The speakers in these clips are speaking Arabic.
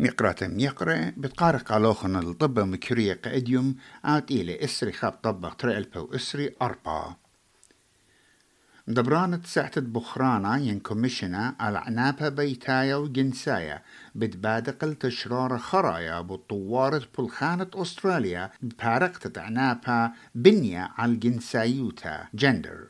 مقرات ميقرة بتقارق علوخن الطب مكرية قاديوم آت إلي إسري خاب طبق تريلبو إسري أربعة دبرانة ساعة بخرانا ين كوميشنا على عنابها بيتايا وجنسايا بتبادق التشرار خرايا بطوارة بلخانة أستراليا بارقة عنابها بنية على الجنسايوتا. جندر.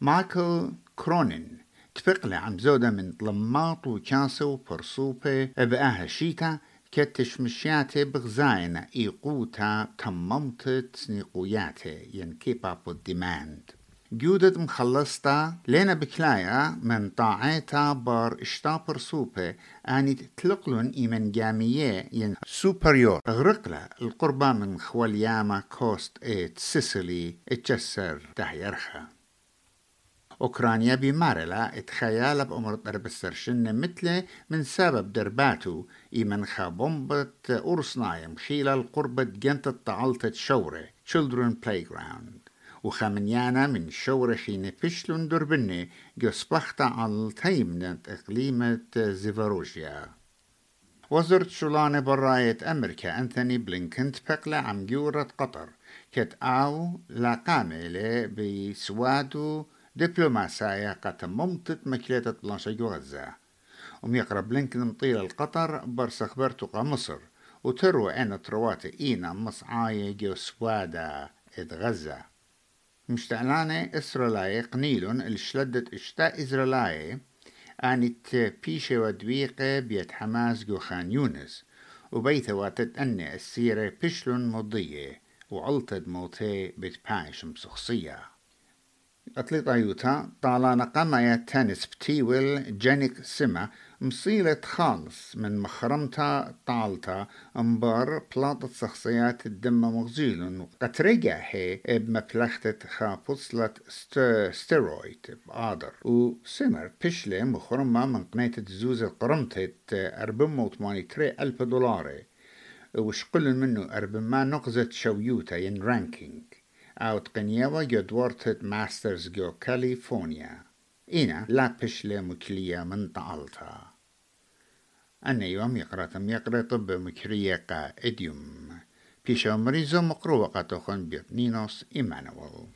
مايكل كرونين تفقلة عم زودة من طلماط وكاسة وبرصوبة بآها شيتا كتش مشياتي بغزاينة إيقوتا تممت سنيقوياتي ين كيب اب ديماند جودة مخلصتا لينا بكلايا من طاعيتا بار اشتا برصوبة اني تلقلن ايمن جامية ين سوبريور غرقلة القربة من خوالياما كوست ايت سيسيلي اتجسر تحيرخا أوكرانيا بمارلا اتخيال بأمر دربسرشن مثل من سبب درباتو إيمن خابومبة أورسنايم خلال قربة جنت التعلطة شورة Children Playground. وخامنيانا من شورة خين فشلون دربني جسبختا على تيمنة إقليمة زيفاروجيا. وزرت شولانة براية أمريكا أنثوني بلينكن تفقل عم جورة قطر. كت أو لا قاملة بسوادو دبلوماسية قد ممتت مكليتة بلانشا غزة وميقرب بلينكن مطيل القطر برس خبرتو مصر. وترو أن تروات إينا مصعاية جو سوادا إد غزة. مشتعلانة إسرائيلية قنيلون الشلدت اشتا إسرائيلية. آنت بيشة ودويقة بيت حماس جو خان يونس. وبيثة واتت أني السيرة بشلون مضية. وعلتد موتي بتبايش مشخصية أطلق أيوتا طالانا قمايا تانس بتيول جانيك سما مصيلة خالص من مخرمتا طالتا انبار بلاطة شخصيات الدم مغزيل قترجع هي بمبلغتة خافصلة ستيرويد بقادر وسمر بشلة مخرمة من قناة الزوز قرمتة أربموت ماني تري ألف دولار. وشقل منه أربما نقزة شويوتا ين رانكينج. تقنيوا جدورت ماسترز جو كاليفورنيا إنا لا بشلة مكلية من طالتا أنا يوم يقرأ يقرأ طب مكرية قا إديوم بيشو مريزو مقروة قطوخن بيرنينوس إيمانويل